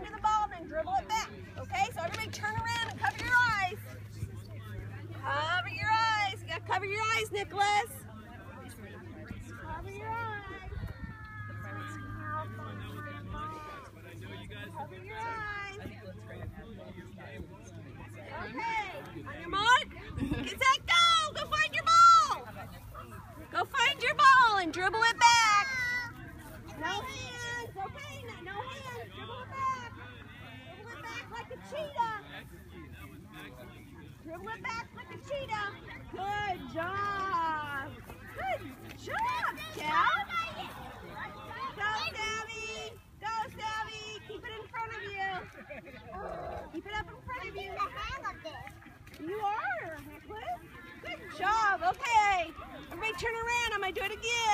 to the ball, then dribble it back, okay? So everybody turn around and cover your eyes. Cover your eyes. You gotta cover your eyes, Nicholas. Cover your eyes. Cover your eyes. Okay. On your mark. Get set, go. Go find your ball. Go find your ball and dribble it back. No hands. Okay. No, no hands. Dribble it back. Dribble it back like a cheetah. Dribble it back like a cheetah. Good job. Good job, Cal. Go, Savvy. Go, Savvy. Keep it in front of you. Keep it up in front of you. You are, Nicholas. Good job. Okay. Everybody turn around. I'm going to do it again.